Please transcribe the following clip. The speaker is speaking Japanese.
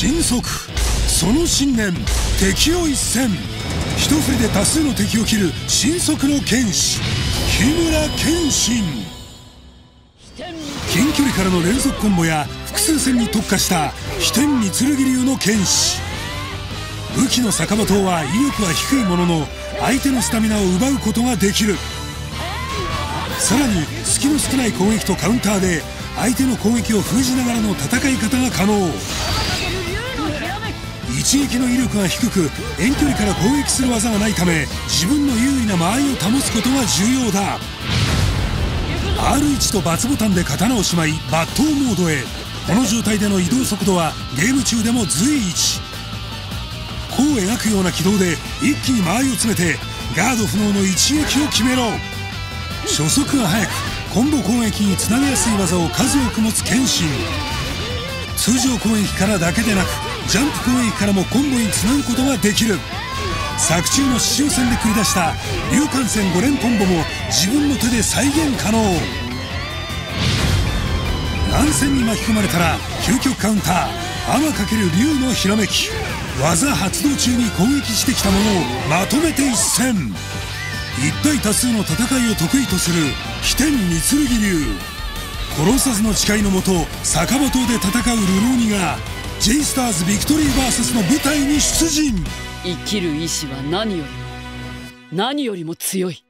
神速。その信念。敵を一戦一振りで多数の敵を切る。神速の剣士。日村謙信。近距離からの連続コンボや複数戦に特化した飛天三剣流の剣士。武器の逆刃刀は威力は低いものの相手のスタミナを奪うことができる。さらに隙の少ない攻撃とカウンターで相手の攻撃を封じながらの戦い方が可能。一撃の威力が低く遠距離から攻撃する技がないため自分の優位な間合いを保つことが重要だ。R1 とバツボタンで刀をしまい抜刀モードへ。この状態での移動速度はゲーム中でも随一。弧を描くような軌道で一気に間合いを詰めてガード不能の一撃を決めろ。初速が速くコンボ攻撃につなげやすい技を数多く持つ剣心。通常攻撃からだけでなくジャンプ攻撃からもコンボにつなぐことができる。作中の刺繍戦で繰り出した竜貫戦5連コンボも自分の手で再現可能。乱戦に巻き込まれたら究極カウンター天×竜のひらめき。技発動中に攻撃してきたものをまとめて一戦一対多数の戦いを得意とする飛天三剣流殺さずの誓いのもと酒場島で戦う流浪人が J スターズビクトリー VS の舞台に出陣。生きる意志は何よりも何よりも強い。